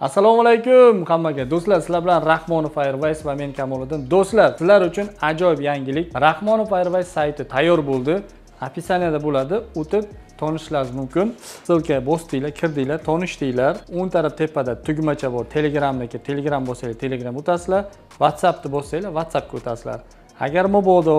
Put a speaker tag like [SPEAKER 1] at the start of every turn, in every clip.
[SPEAKER 1] assalomu alaykum hammaga. Do'stlar sizlar bilan rahmonov airways va men kamoliddin. Do'stlar sizlar uchun ajoyib yangilik rahmonov airways sayti tayyor bo'ldi. Описаниеda bo'ladi o'tib tanishishlaringiz mumkin. Ссылка bosdinglar kirdinglar tanishdinglar. O'ng taraf tepada tugmacha bor telegramniki telegram bo'lsanglar telegram o'tasizlar. Whatsappni bossanglar whatsappga o'tasizlar. Agar mabodo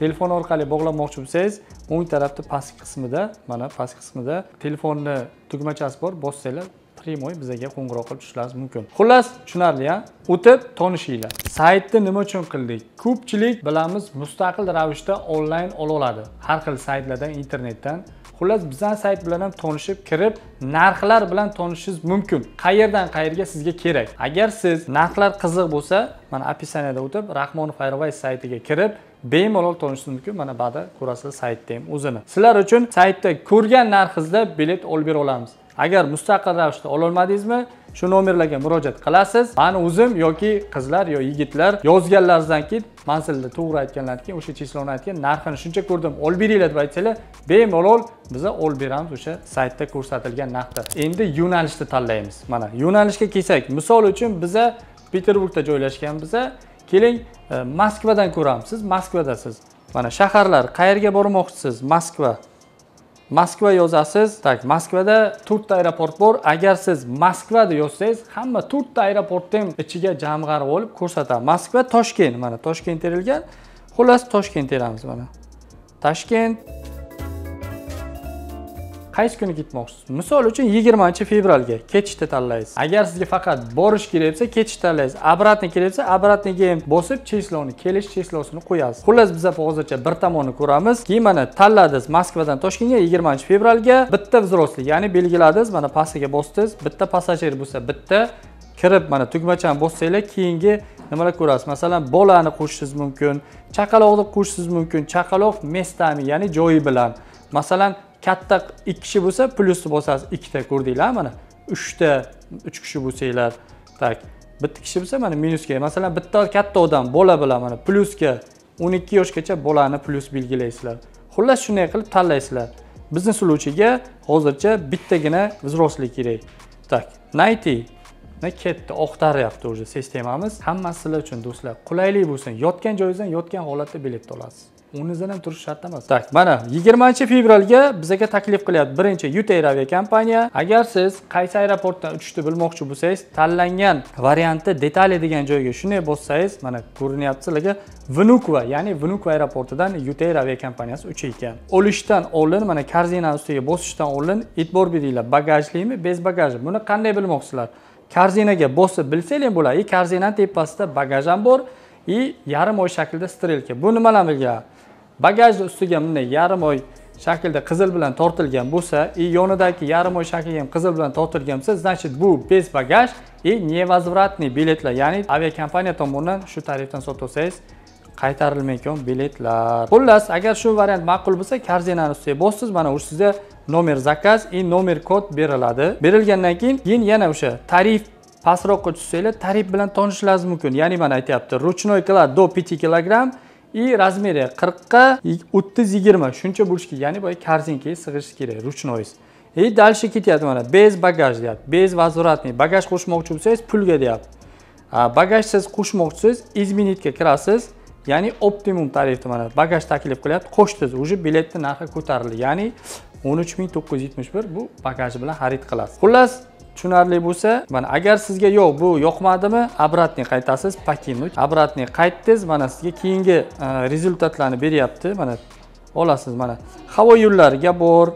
[SPEAKER 1] telefon orqali bog'lanmoqchi bo'lsangiz o'ng tarafda pastki qismida mana pastki qismida telefonni tugmachasi bor bossanglar прямой bizaga qo'ng'iroq qilib tushishlaringiz mumkin. Xullas tushunarli a o'tib tanishinglar saytni nima uchun qildik? Ko'pchilik bilamiz mustaqil ravishda onlayn ola oladi. Har xil saytlardan internetdan. Xullas bizani sayt bilan ham tanishib kirib narxlar bilan tanishishingiz mumkin. Qayerdan qayerga sizga kerak? Agar siz narxlar qiziq bo'lsa mana описаниеda o'tib rahmonov airways saytiga kirib bemalol tanishishingiz mumkin. Mana bu yerda ko'rasizlar saytni ham o'zini. Sizlar uchun saytda ko'rgan narxingizda bilet olib bera olamiz. Agar mustaqil ravishda ololmadingizmi shu nomerlarga murojaat qilasiz. Mani o'zim yoki qizlar yo yigitlar yozganlaridan keyin manzilni to'g'ri aytganlaridan keyin o'sha chisloni aytgan narxini shuncha ko'rdim. Olib beringlar deb aytsanglar bemalol biza olib beramiz o'sha saytda ko'rsatilgan narxda. Endi yo'nalishni tanlaymiz. Mana yo'nalishga kelsak misol uchun biza peterburgda joylashganmiz keling e, moskvadan ko'ramiz. Siz moskvadasiz. Mana shaharlar qayerga bormoqchisiz? Moskva. Moskva yozasiz. Tak moskvada to'rtta aeroport bor. Agar siz moskva deb yozsangiz hamma to'rtta aeroportni ham ichiga jamg'arib olib ko'rsatadi. Moskva toshkent mana toshkent terilgan. Xullas toshkent teramiz mana toshkent. Qaysi kuni ketmoqchisiz? Misol uchun yigirmanchi fevralga ketishni tanlaysiz. Agar sizga faqat borish kerak bo'lsa ketishni tanlaysiz. Обратный kerak bo'lsa обратныйga ham bosib chesloni kelish cheslosini qo'yasiz. Xullas biz hozircha bir tomonni ko'ramiz keyin mana tanladingiz moskvadan toshkentga yigirmanchi fevralga bitta взрослый ya'ni belgiladingiz mana pastiga bosdingiz bitta passajir bo'lsa bitta kirib mana tugmachani bossanglar keyingi nimalar ko'rasiz? Masalan bolani qo'shishingiz mumkin chaqaloqni qo'shishingiz mumkin chaqaloq местами ya'ni joyi bilan. Masalan katta ikki kishi bo'lsa plyusni bosasiz. Ikkita ko'rdinglar mana. Uchta uch kishi bo'lsanglar tak. Bitta kishi bo'lsa mana minusga. Masalan bitta katta odam bola bilan mana plyusga o'n ikki yoshgacha bolani plyus belgilaysizlar. Xullas shunday qilib tanlaysizlar. Bizni случайga hozircha bittagina взрослый kerak. Так найти ketdi oqtaryapti уже sistemamiz hammasi sizlar uchun do'stlar qulaylik bo'lsin. Yotgan joyingizdan yotgan holatda biletni olasiz. O'rningizdan ham turish shart emas. Tak mana yigirmanchi fevralga bizaga taklif qilyapti birinchi yutair aviakompaniya agar siz qaysi aeroportdan uchishni bilmoqchi bo'lsangiz tanlangan variantni detali degan joyga shunday bossangiz mana ko'rinyapti sizlarga vnukva ya'ni vnukva aeroportidan yutair aviakompaniyasi ekan. olishdan oldin mana korzinani ustiga bosishdan oldin e'tibor beringlar bagajlimi bez bagajli buni qanday bilmoqchisizlar korzinaga bosib bilsanglar ham bo'ladi. И korzinani tepasida bagaj ham bor. И yarim oy shaklida strelka. Bu nimalarni bilgan? Bagajni ustiga bunday yarim oy shaklda qizil bilan tortilgan bo'lsa и yonidagi yarim oy shakliga ham qizil bilan tortilgan bo'lsa значит bu без bagaj и невозвратный biletlar. Ya'ni aviakompaniya tomonidan shu tarifdan sotib olsangiz qaytarilmaydigan biletlar. Xullas agar shu variant ma'qul bo'lsa korzinani ustiga bossiz mana u sizga nomer zakaz и nomer kod beriladi. Berilgandan keyin keyin yana o'sha tarif pastroqqa tushsanglar tarif bilan tanishishlaringiz mumkin. Ya'ni mana aytyapti ручной клад до 5 kilogramm и размери qirqqa o'ttiz yigirma shuncha bo'lishi kerak ya'ni boya korzinkaga sig'ishi kerak ruchnoy и дальше ketyapti mana без bagaj deyapti без возвратный. Bagaj qo'shmoqchi bo'lsangiz pulga deyapti bagajsiz qo'shmoqchisiz izmenitga kirasiz ya'ni optimum tarifni mana bagaj taklif qilyapti qo'shdingiz уже biletni narxi ko'tarildi ya'ni o'n uch ming to'qqiz yuz yetmish bir bu bagaj bilan xarid qilasiz xullas tushunarli bo'lsa mana agar sizga yo'q bu yoqmadimi обратный qaytasiz покинуть обратный qaytdingiz mana sizga keyingi e, rezultatlarni beryapti. Mana olasiz mana havo yo'llariga bor.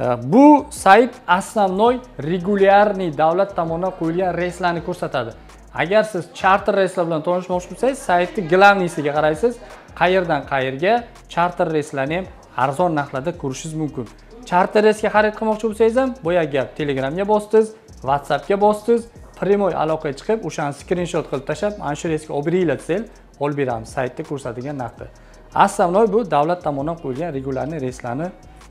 [SPEAKER 1] E, bu sayt основной regulярный davlat tomonidan qo'yilgan reyslarni ko'rsatadi. Agar siz charter reyslar bilan tanishmoqchi bo'lsangiz saytni главныйsiga qaraysiz. Qayerdan qayerga charter reyslarni ham arzon narxlarda ko'rishingiz mumkin. Charter reysga xarid qilmoqchi bo'lsangiz ham boyagi gap telegramga bosdingiz whatsappga bosdingiz primoy aloqaga chiqib o'shani skrinshot qilib tashlab mana shu reysga olib beringlar desangiz olib beramiz saytda ko'rsatilgan narxda. Основной bu davlat tomonidan qo'yilgan regularniy reyslarni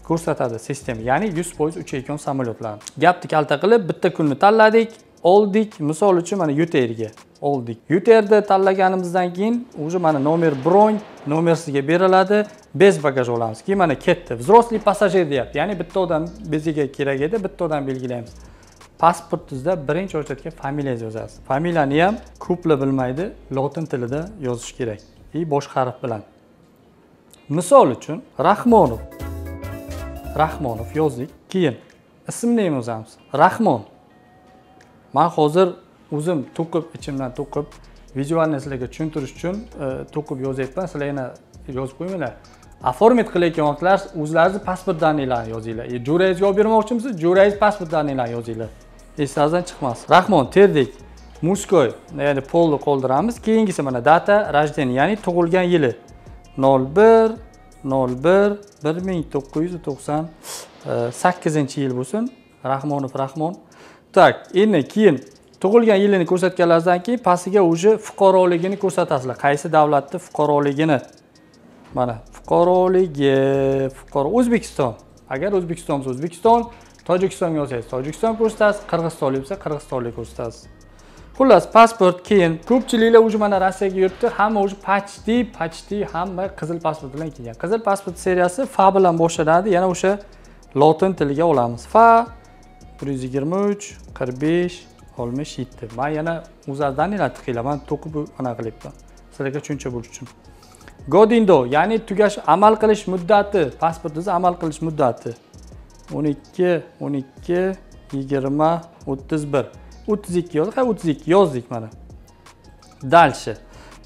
[SPEAKER 1] ko'rsatadi sistema ya'ni yuz foiz uchayotgan samolyotlarni. Gapni kalta qilib bitta kunni tanladik. Oldik. Misol uchun mana yuterga oldik. Yuterni tanlaganimizdan keyin уже mana nomer bron nomer sizga beriladi. Bez bagaj olamiz. Keyin mana ketdi. Взрослый passajir deyapti. Ya'ni bitta odam beziga kerak edi. Bitta odam belgilaymiz. Pasportingizda birinchi o'chatga familiyangizni yozasiz. Familiyani ham ko'plar bilmaydi. Lotin tilida yozish kerak. И boshqa harf bilan. Misol uchun rahmonov. Rahmonov yozdik. Keyin ismni ham yozamiz. Rahmon. Man hozir o'zim to'qib ichimdan to'qib vizualni sizlarga tushuntirish uchun e, to'qib yozyapman sizlar yana yozib qo'yinglar оформить qilayotgan vaqtlar o'zlaringizni pasport данныйlarni yozinglar. E, jo'rangizga olib bermoqchimisiz? Jo'rangiz pasport данныйlarni yozinglar. Esingizdan chiqmasin rahmon terdik мужской ya'ni polni qoldiramiz. Keyingisi mana data рождения ya'ni tug'ilgan yili. Nol bir nol bir bir ming to'qqiz yuz to'qson e, sakkizinchi yil bo'lsin. Rahmonov rahmon. Так endi keyin tug'ilgan yilini ko'rsatganlaringizdan keyin pastiga уже fuqaroligini ko'rsatasizlar qaysi davlatni fuqaroligini? Mana fuqaroligi fuqaro o'zbekiston. Agar o'zbekiston bo'lsa o'zbekiston tojikiston yozsangiz tojikiston ko'rsatasiz qirg'izistonlik bo'lsa qirg'izistonlik ko'rsatasiz. Xullas pasport keyin ko'pchiliklar уже mana rossiyaga yuribdi hamma уже почти почти hamma qizil pasport bilan kelgan. Qizil pasport seriyasi fa bilan boshlanadi yana o'sha lotin tiliga olamiz. Fa bir yuz yigirma uch qirq besh oltmish yetti. Man yana to'qib ana qilyapman sizlarga tushuncha bo'lishi uchun. Godindo ya'ni tugash amal qilish muddati pasportingizni amal qilish muddati. o'n ikki o'n ikki yigirma o'ttiz bir. o'ttiz ikki yozdik ha o'ttiz ikki yozdik mana. Дальше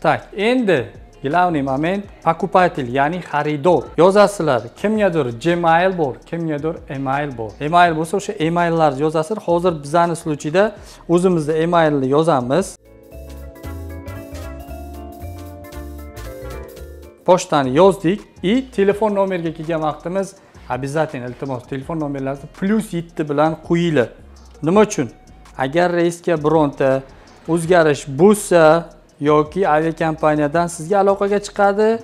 [SPEAKER 1] так endi главный момент покупатель ya'ni xaridor. Yozasizlar kimgadir gmail bor. Kimgadir email bor. Email bo'lsa o'sha emaillarni yozasizlar hozir bizani случайda o'zimizni emailni yozamiz. Pochtani yozdik. И telefon nomerga kelgan vaqtimiz обязательно iltimos telefon nomerlaringizni plyus yetti bilan qo'yinglar nima uchun? Agar reysga bironta o'zgarish bo'lsa yoki aviakompaniyadan sizga aloqaga chiqadi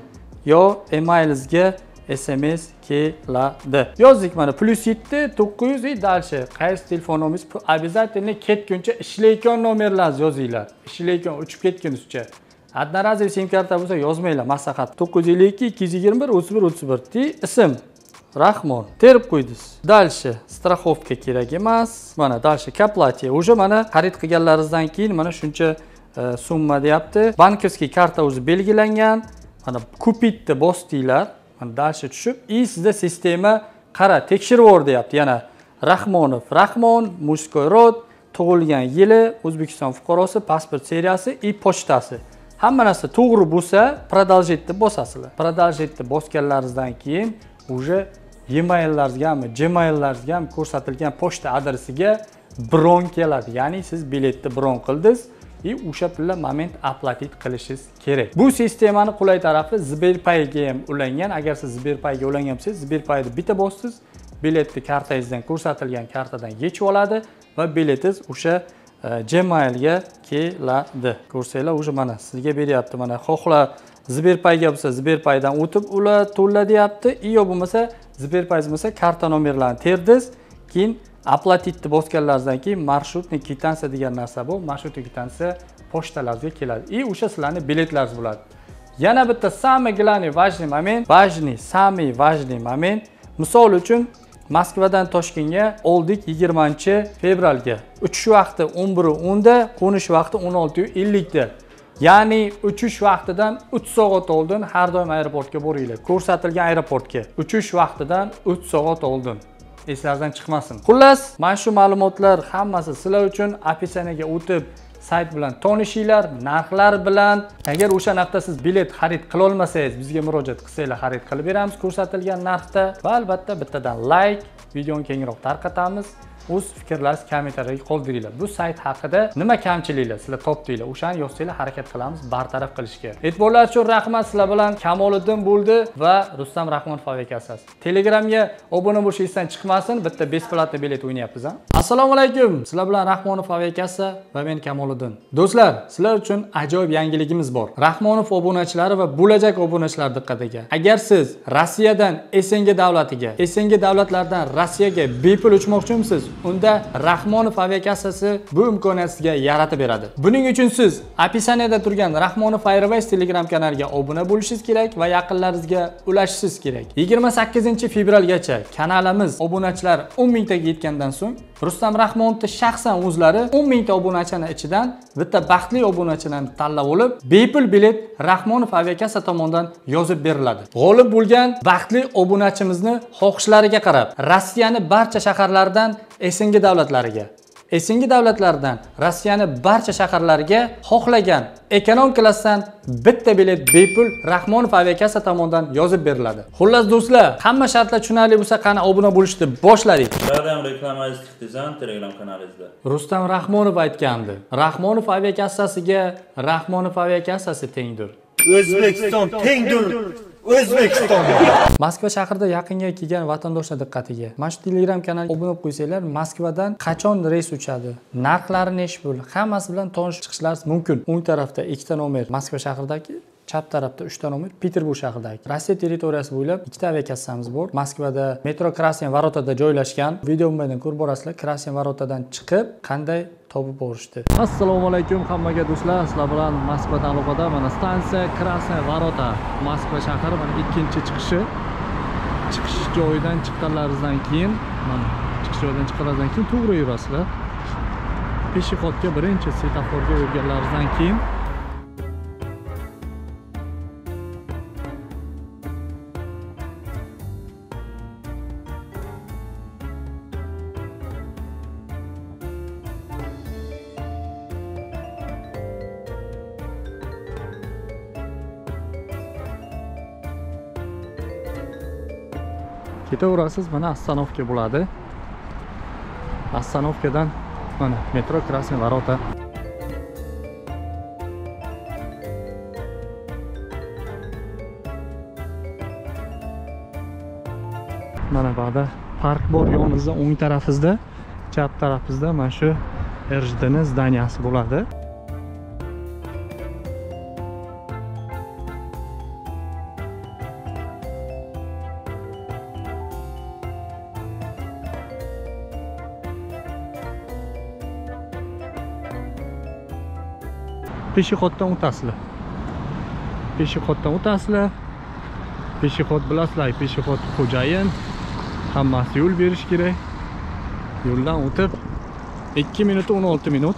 [SPEAKER 1] yo emailingizga sms keladi. Yozdik mana plyus yetti to'qqiz yuz и дальше qaysi telefon обязательно ketguncha ishlayotgan nomerlaringizni yozinglar. Ishlayotgan uchib ketgunizcha. Одноразовый sim karta bo'lsa yozmanglar maslahat. to'qqiz yuz ellik ikki ikki yuz yigirma bir o'ttiz bir o'ttiz bir ism. Rahmon. Terib qo'ydingiz. Дальше страховка kerak emas. Mana дальше к оплате уже mana xarid qilganlaringizdan keyin mana shuncha Э, summa deyapti. Bankovskiy karta o'zi belgilangan. Mana kupitni bosdinglar. Mana дальше tushib. И sizda sistema qara tekshirib yubor deyapti. Yana rahmonov rahmon мужской род tug'ilgan yili o'zbekiston fuqarosi pasport seriyasi и pochtasi. Hamma narsa to'g'ri bo'lsa продолжить bosasizlar. Продолжить bosganlaringizdan keyin уже emaillargami gmaillargami ko'rsatilgan pochta adresiga bron keladi. Ya'ni siz biletni bron qildingiz. И o'sha pullar moment оплатить qilishingiz kerak. Bu sistemani qulay tarafi sberpayga ham ulangan. Agar siz sberpayga ulangan bo'lsangiz sberpayni bitta bossiz biletni kartangizdan ko'rsatilgan kartadan yechib oladi va biletingiz o'sha e, gmailga keladi. Ko'rsanglar уже mana sizga beryapti. Mana xohla sberpayga bo'lsa sberpaydan o'tib ular to'la deyapti yo bo'lmasa sberpayingiz bo'lsa karta nomerlarini terdingiz keyin оплатитni bosganlaridan keyin marshrutniy kvitansiya degan narsa bu. Marshrutniy kvitansiya pochtalaringizga keladi. И o'sha sizlarni biletlaringiz bo'ladi. Yana bitta самый главный важный момент важный самый важный момент misol uchun moskvadan toshkentga oldik yigirmanchi fevralga. Uchish vaqti o'n da, o'nda qo'nish vaqti o'n da. ellikda. Ya'ni uchish vaqtidan uch soat oldin har doim aeroportga boringlar. Ko'rsatilgan aeroportga. Uchish vaqtidan uch soat oldin. Esingizdan chiqmasin. Xullas mana shu ma'lumotlar hammasi sizlar uchun описаниеga o'tib sayt bilan tanishinglar narxlar bilan. Agar o'sha narxda siz bilet xarid qilolmasangiz bizga murojaat qilsanglar xarid qilib beramiz ko'rsatilgan narxda. Va albatta bittadan layk videoni kengroq tarqatamiz. O'z fikrlaringizni kommentariyga qoldiringlar bu sayt haqida nima kamchiliklar sizlar topdinglar? O'shani yozsanglar harakat qilamiz bartaraf qilishga. E'tiborlaringiz uchun rahmat. Sizlar bilan kamoliddin bo'ldi va rustam rahmonov aviakassasi telegramga obuna bo'lish esdan chiqmasin. Bitta бесплатный bilet o'ynayapmiz assalomu alaykum. Sizlar bilan rahmonov aviakassa va men kamoliddin. Do'stlar sizlar uchun ajoyib yangiligimiz bor. Rahmonov obunachilari va bo'lajak obunachilar diqqatiga. Agar siz rossiyadan sng davlatiga sng davlatlardan rossiyaga bepul uchmoqchimisiz unda rahmonov aviakassasi bu imkoniyat sizga yaratib beradi. Buning uchun siz описаниеda turgan rahmonov airways telegram kanaliga obuna bo'lishingiz kerak va yaqinlaringizga ulashishingiz kerak. 28 fevralgacha kanalimiz obunachilar 10 mingtaga yetgandan so'ng rustam rahmonovni shaxsan o'zlari o'n mingta obunachini ichidan bitta baxtli obunachini tanlab olib bepul bilet rahmonov aviakassa tomonidan yozib beriladi. G'olib bo'lgan baxtli obunachimizni xohishlariga qarab rossiyani barcha shaharlaridan sngi davlatlariga sngi davlatlardan rossiyani barcha shaharlariga xohlagan ekonom klassdan bitta bilet bepul rahmonov aviakassa tomonidan yozib beriladi. Xullas do'stlar hamma shartlar tushunarli bo'lsa qani obuna bo'lishni boshladik.
[SPEAKER 2] Buyoqda ham reklamangiz chiqdizan telegram kanalingizda
[SPEAKER 1] rustam rahmonov aytgandi rahmonov aviakassasiga rahmonov aviakassasi tengdir.
[SPEAKER 3] O'zbekiston tengdir o'zbekiston.
[SPEAKER 1] Moskva shahrida yaqinga kelgan vatandoshlar diqqatiga. Mana shu telegram kanalga obuna bo'lib qo'ysanglar moskvadan qachon reys uchadi? Narxlari nechi pul? Hammasi bilan tanishib chiqishlaringiz mumkin. O'ng tarafda ikkita nomer. Moskva shahridagi chap tarafda uchta nomer peterburg shahridagi. Rossiya territoriyasi bo'ylab ikkita aviakassamiz bor. Moskvada metro krasnoy vorotada joylashgan. Video bundan ko'rib borasizlar krasnoy vorotadan chiqib qanday topib borishdi? Assalomu alaykum hammaga do'stlar. Sizlar bilan moskvadan aloqada mana stansiya Krasnaya Vorota, moskva shahri mana ikkinchi chiqishi. Chiqish joyidan chiqqanlaringizdan keyin mana chiqish joyidan chiqqanlaringizdan keyin to'g'ri yurasizlar. Pesheходga birinchi svetoforga o'rganlaringizdan keyin ketaverasiz mana ostanovka bo'ladi. Ostanovkadan mana metro красный ворота mana bu yoqda park bor yonimizda o'ng tarafimizda chap tarafimizda mana shu rjdni zdaniyasi bo'ladi. Pesheходdan o'tasizlar. Pesheходdan o'tasizlar. Peshexod bilasizlar peshexod xo'jayin. Hammasi yo'l berish kerak. Yo'ldan o'tib 2 minut 16 minut.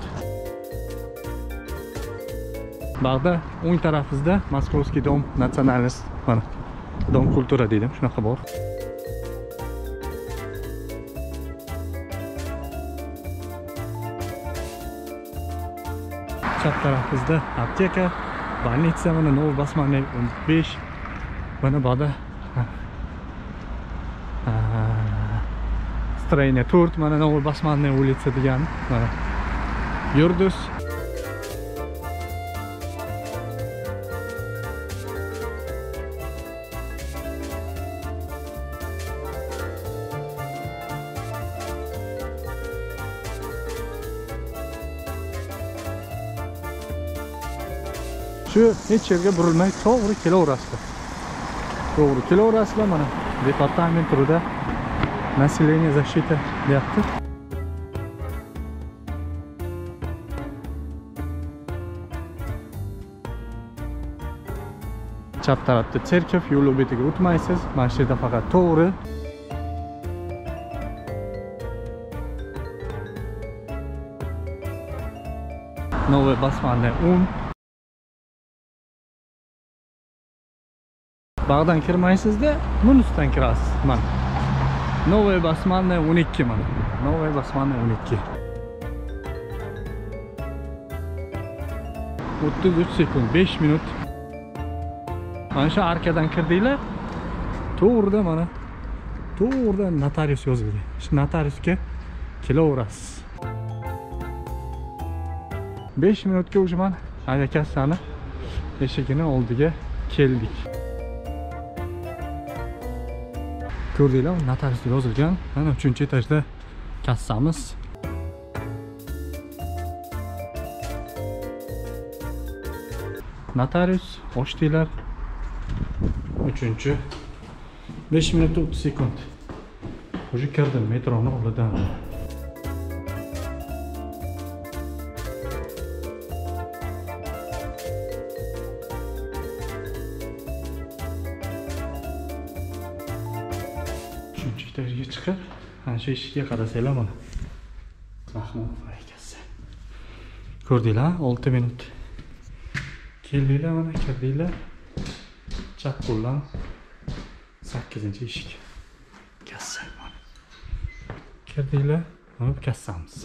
[SPEAKER 1] Bag'da o'ng tarafingizda moskovskiy dom natsionalist mana dom kultura deydi shunaqa bor. Chap tarafimizda apteka больница mana новый basmanniy 15 mana bu строение 4 mana новый basmanniy улица degan mana yurdus shu hech yerga burilmay to'g'ri kelaverasizlar. To'g'ri kelaverasizlar mana departament turida население защита deyapti. Chap tarafda cherkov yo'l betiga o'tmaysiz mana shu yerda faqat to'g'ri. Новый basmanniy 10 bag'dan kirmaysizda minusdan kirasiz mana новый basmanniy 12 mana новый basmanniy 12 o'ttiz uch sekund besh minut. Mana shu arkadan kirdinglar. To'g'rida mana. To'g'ridan notarius yozilgan shu notariusga kelaverasiz. Besh minutga уже mana aviakassani eshigini oldiga keldik. Ko'rdinglar notarius yozilgan. Mana uchinchi etajda kassamiz. Notarius ochdinglar uchinchi. Besh minut o'ttiz sekund. Уже kirdim metroni oldidan. Uchinchi etajga chiqib ana shu eshikka qarasanglar mana. Rahmon akasi ko'rdinglar 6 minut. Keldinglar mana kirdinglar chap qo'ldan sakkizinchi eshik. Kassa mana. Kirdinglar mana bu kassamiz.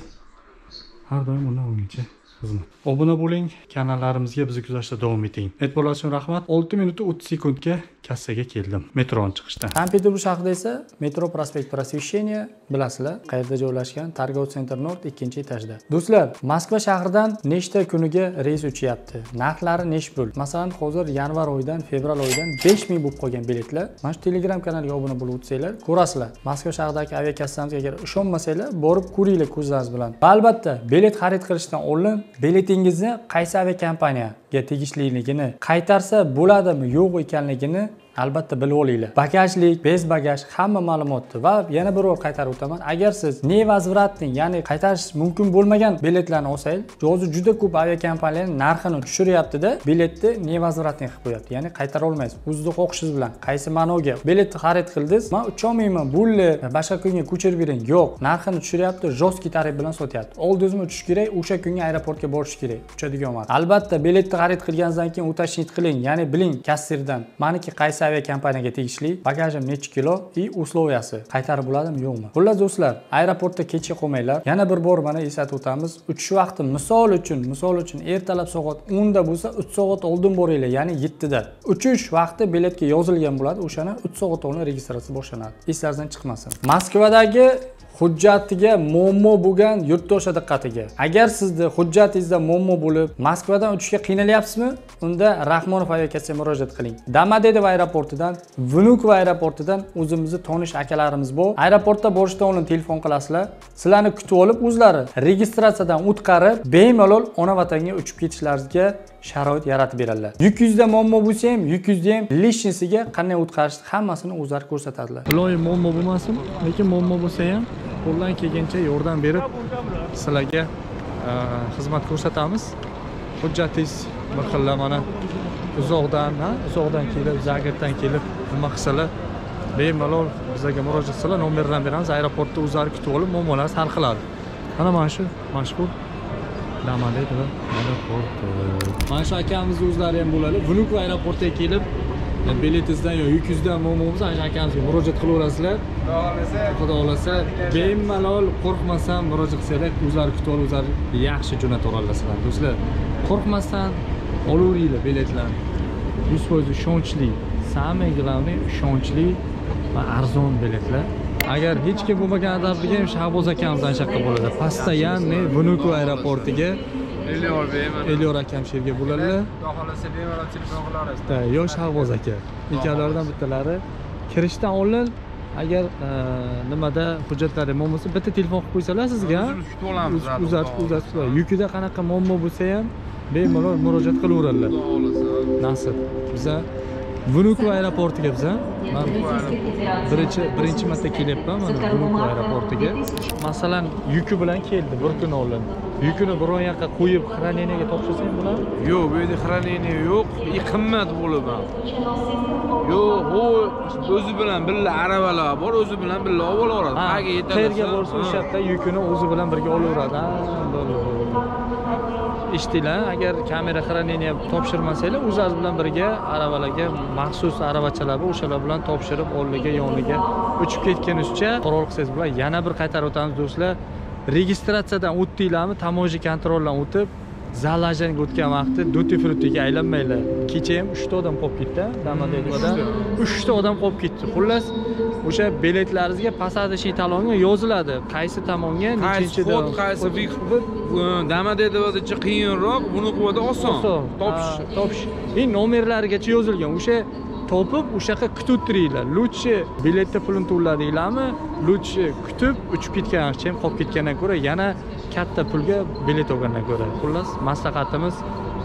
[SPEAKER 1] Har doim undan o'nggacha xizmat obuna bo'ling kanallarimizga bizni kuzatishda davom eting. E'tiborlar uchun rahmat. 6 minut 30 sekundga kassaga keldim. Metroni chiqishdan sankt peterburg shahrida esa metro prospekt просвещения bilasizlar qayerda joylashgan? Торговый центр nord ikkinchi etajda. Do'stlar moskva shahridan nechta kuniga reys uchyapti? Narxlari nechi pul? Masalan hozir yanvar oyidan fevral oyidan 5000 bo'lib qolgan biletlar. Mana shu telegram kanaliga obuna bo'lib o'tsanglar ko'rasizlar moskva shahridagi aviakassamizga agar ishonmasanglar borib ko'ringlar ko'zlaringiz bilan. Va albatta bilet xarid qilishdan oldin biletingizni qaysi aviakompaniyaga tegishliligini qaytarsa bo'ladimi yo'q ekanligini albatta bilib olinglar bagajlik bez bagaj hamma ma'lumotni va yana bir bor qaytarib o'taman. Agar siz невозвратный ya'ni qaytarish mumkin bo'lmagan biletlarni olsangiz hozir juda ko'p aviakompaniyalar narxini tushiryaptida biletni невозвратный qilib qo'yapti. Ya'ni qaytara olmaysiz. O'zizni xohishingiz bilan. Qaysi ma'noga? Biletni xarid qildingiz man ucholmayman bo'ldi boshqa kunga ko'chirib bering. Yo'q narxini tushiryapti жесткий tarif bilan sotyapti. Oldingizmi uchish kerak o'sha kunga aeroportga borish kerak. Uchadigan vaqt. Albatta biletni xarid qilganingizdan keyin уточнить qiling. Ya'ni biling kassirdan. Maniki qaysi aviakompaniyaga tegishli bagajim nechi kilo и условиясы. Qaytarib bo'ladimi yo'qmi? Xullas do'stlar aeroportda kechga qolmanglar yana bir bor mana eslatib o'tamiz. Uchish vaqti misol uchun misol uchun ertalab soat o'nda bo'lsa uch soat oldin boringlar ya'ni yettida. Uchish vaqti biletga yozilgan bo'ladi o'shani uch soat oldin registratsiya boshlanadi. Eslaringizdan chiqmasin. Moskvadagi hujjatiga muammo bo'lgan yurtdoshlar diqqatiga agar sizni hujjatingizda muammo bo'lib moskvadan uchishga qiynalyapsizmi unda rahmonov aviakasiyaga murojaat qiling. Domodedovo aeroportidan vnukovo aeroportidan o'zimizni tonish akalarimiz bor. Aeroportda borishdan oldin telefon qilasizlar. Sizlarni kutib olib o'zlari registratsiyadan o'tkazib bemalol ona vatanga uchib ketishlaringizga sharoit yaratib beradilar. Yuk yuzda muammo bo'lsa ham yuk yuzda ham lishnitsiga qanday o'tkazishni hammasini o'zlari ko'rsatadilar. Iloyi muammo bo'lmasin lekin muammo bo'lsa ham qo'ldan kelgancha yordam berib sizlarga e, xizmat ko'rsatamiz. Hujjatingiz bir xilla mana uzoqdan ha uzoqdan kelib zagrebdan kelib nima qilsalar? Bemalol bizlarga murojaat qilsalar nomerlarni beramiz aeroportda o'zlari kutib olib muammolarni hal qiladi. Mana mana shu mashhur domodedovo aeroporti mana shu akamizni o'zlari ham bo'ladi. Vnukovo aeroportiga kelib biletingizdan yo yukingizdan muammo bo'lsa shu akamizga murojaat qilaverasizlar. Xudo xohlasa bemalol qo'rqmasdan murojaat qilsanglar o'zlari kutib olib o'zlari yaxshi jo'natib sizlarni do'stlar qo'rqmasdan olaveringlar biletlarni. Yuz foiz ishonchli самое главное ishonchli va arzon biletlar. Agar hech kim bo'lmagan ham shahboz akamiz ana shu yoqqa bo'ladi. Постоянный vnukovo aeroportiga
[SPEAKER 4] Elyor bemalol.
[SPEAKER 1] elyor akam shu yerga bo'ladilar
[SPEAKER 4] Xudo xohlasa bemalol telefon qilaverasiz.
[SPEAKER 1] bitta yosh shahboz aka ikkovlaridan bittalari kirishdan oldin agar nimada hujjatlari bo'lmasa bitta telefon qilib qo'ysalar sizga
[SPEAKER 4] kutib olamiz.
[SPEAKER 1] uz- uzatib uzatib yukida qanaqa muammo bo'lsa ham bemalol murojaat qilaveradilar
[SPEAKER 4] Xudo xohlasa.
[SPEAKER 1] nasib biza vnukovo aeroportiga biza man birinchi birinchi marta kelyapman mana vnukovo aeroportiga masalan yuki bilan keldi bir kun oldin yukini biron yoqqa qo'yib хранениyaga topshirsa ham bo'ladimi
[SPEAKER 4] Yo'q, bu yerda хранение yo'q, и qimmat bo'lib ham. Yo'q, u o'zi bilan birga aravalar bor, o'zi bilan birga olib olaveradi. Qayerga yetalasa.
[SPEAKER 1] qayerga borsa
[SPEAKER 4] ha.
[SPEAKER 1] o'sha yerda yukini o'zi bilan birga olaveradi eshitdinglar agar kamera хранение topshirmasanglar o'zlaringiz bilan birga aravalarga maxsus aravachalar bor o'shalar bilan topshirib oldiga yoniga uchib ketgunizcha qaror qilsangiz bo'ladi yana bir qaytarib o'tamiz do'stlar registratsiyadan o'tdinglarmi? Tamoji kontroldan o'tib залаженьga o'tgan vaqtda duty frutiga aylanmanglar. Kecha ham uchta odam qolib ketdi domodedovoda uchta. Odam qolib ketdi. Xullas o'sha biletlaringizga посадочный talonga yoziladi. Qaysi tomonga nechinchi
[SPEAKER 4] xod, qaysi vik Domodedovodacha qiyinroq, buni quvada oson. Topish.
[SPEAKER 1] Topish. И nomerlarigacha yozilgan. O'sha topib o'sha yoqqa kutib turinglar лучше biletni pulini to'ladinglarmi? Лучше kutib uchib ketgancha ham qolib ketgandan ko'ra yana katta pulga bilet olgandan ko'ra. Xullas maslahatimiz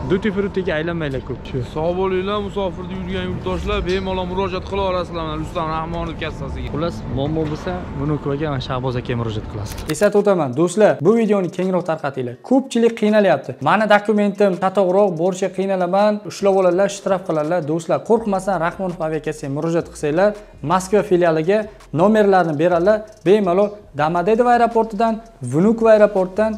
[SPEAKER 1] duty frutiga aylanmanglar ko'p shu
[SPEAKER 4] sog' bo'linglar musofirda yurgan yurtdoshlar bemalol murojaat qila olasizlar mana rustam rahmonov kassasiga.
[SPEAKER 1] Xullas muammo bo'lsa bunukiga mana shahboz akaga murojaat qilasiz. Eslatib o'taman do'stlar bu videoni kengroq tarqatinglar. Ko'pchilik qiynalyapti. Mani dokumentim chatoqroq borishga qiynalaman. Ushlab oladilar shtraf qiladilar do'stlar qo'rqmasdan rahmonov aviakassasiga murojaat qilsanglar moskva filialiga nomerlarni beradilar bemalol domodedovo aeroportidan vnukovo aeroportidan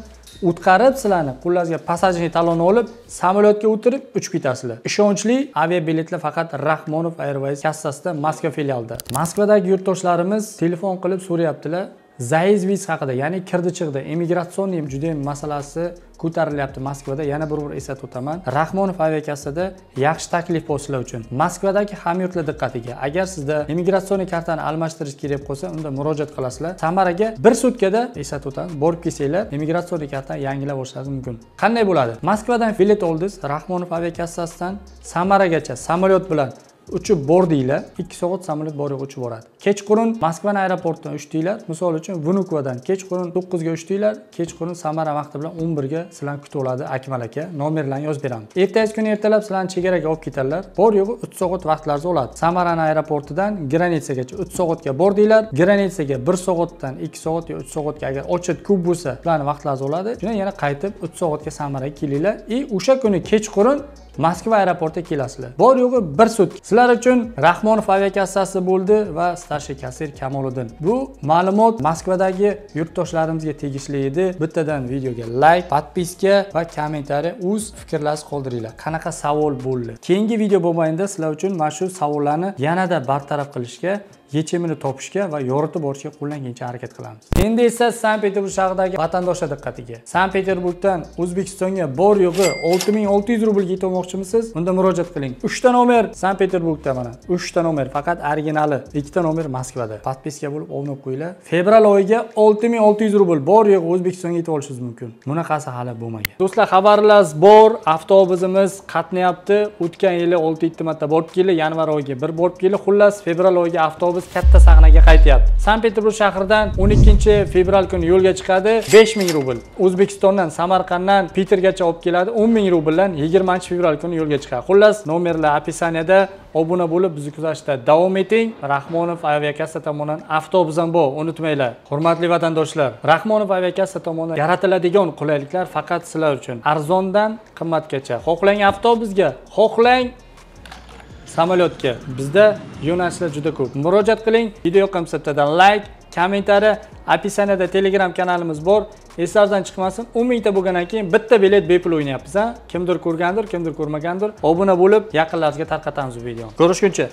[SPEAKER 1] o'tqarib sizlarni qo'llangizga passajniy talonni olib samolyotga o'tirib uchib ketasizlar. Ishonchli aviabiletlar faqat rahmonov airways kassasida moskva filialida. Moskvadagi yurtdoshlarimiz telefon qilib so'rayaptilar. Zaiz viz haqida ya'ni kirdi chiqdi. Emigratsionni judayam masalasi ko'tarilyapti moskvada. Yana bir bor eslatib o'taman. Rahmonov aviakassada yaxshi taklif bor sizlar uchun. Moskvadagi hamyurtlar diqqatiga agar sizda immigratsioniy kartani almashtirish kerak bo'lsa unda murojaat qilasizlar. Samaraga bir sutkada eslatib o'taman borib kelsanglar immigratsioniy kartani yangilab olishingiz mumkin. Qanday bo'ladi? Moskvadan bilet oldingiz rahmonov aviakassasidan samaragacha samolyot bilan uchib bordinglar ikki soat samolyot bor yo'q uchib boradi. Kechqurun moskvani aeroportidan uchdinglar misol uchun vnukovadan kechqurun to'qqizga uchdinglar kechqurun samara vaqti bilan o'n birga sizlarni kutib oladi akmal aka. Nomerlarni yozib beramiz. Ertasi kuni ertalab sizlarni chegaraga olib ketadilar bor yo'g'i uch soat vaqtlaringiz oladi. Samarani aeroportidan granitsagacha uch soatga bordinglar granitsaga bir soatdan ikki soat yo uch soatga agar ochit ko'p bo'lsa sizlarni vaqtlaringiz oladi. Shundan yana qaytib uch soatga samaraga kelinglar. И o'sha kuni kechqurun moskva aeroportiga kelasizlar bor yo'g'i bir sutka sizlar uchun rahmonov aviakassasi bo'ldi va starshий kassir kamoliddin. Bu ma'lumot moskvadagi yurtdoshlarimizga tegishli edi. Bittadan videoga layk podpiska va kommentariy o'z fikrlaringizni qoldiringlar. Qanaqa savol bo'ldi? Keyingi video mobaynida sizlar uchun mana shu savollarni yanada bartaraf qilishga yechimini topishga va yoritib borishga qo'llangancha harakat qilamiz. Endi esa sankt peterburg shahridagi vatandoshlar diqqatiga. Sankt peterburgdan o'zbekistonga bor yo'g'i olti ming olti yuz rublga yetolmoqchimisiz? Unda murojaat qiling. Uchta nomer sankt peterburgda mana. Uchta nomer faqat originali ikkita nomer moskvada. Podpiska bo'lib olinib qo'yinglar. Fevral oyiga olti ming olti yuz rubl bor yo'g'i o'zbekistonga yetib olishingiz mumkin. Bunaqasi hali bo'lmagan. Do'stlar xabarlarimiz bor. Avtobusimiz qatnayapti. O'tgan yili olti yetti marta borib keldi. Yanvar oyiga bir borib keldi. Xullas fevral oyiga avtobus katta sahnaga qaytyapti. Sankt peterburg shahridan 12 fevral kuni yo'lga chiqadi 5000 rubl. O'zbekistondan samarqanddan pitergacha olib keladi 10000 rubldan 20 fevral kuni yo'lga chiqadi. Xullas nomerlar opisaniyada obuna bo'lib bizni kuzatishda davom eting. Rahmonov aviakassa tomonidan avtobus ham bor unutmanglar. Hurmatli vatandoshlar rahmonov aviakassa tomonidan yaratiladigan qulayliklar faqat sizlar uchun. Arzondan qimmatgacha. Xohlang avtobusga xohlang samolyotga. Bizda yo'nalishlar juda ko'p. Murojaat qiling. Video yoqqan bo'lsa bittadan layk kommentariy opisaniyada telegram kanalimiz bor. Esingizdan chiqmasin. O'n mingta bo'lgandan keyin bitta bilet bepul o'ynayapmiz a kimdir ko'rgandir kimdir ko'rmagandir. Obuna bo'lib yaqinlaringizga tarqatamiz bu videoni ko'rishguncha.